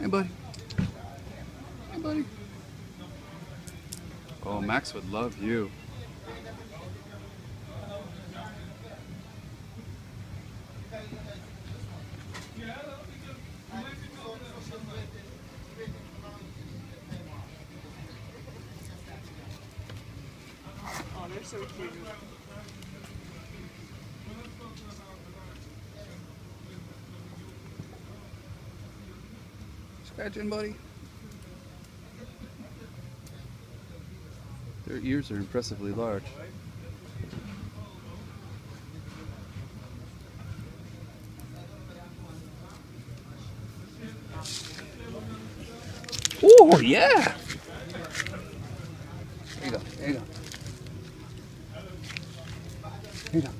Hey, buddy. Hey, buddy. Oh, Max would love you. Oh, they're so cute. Scratching, buddy. Their ears are impressively large. Oh, yeah! There you go, there you go. There you go.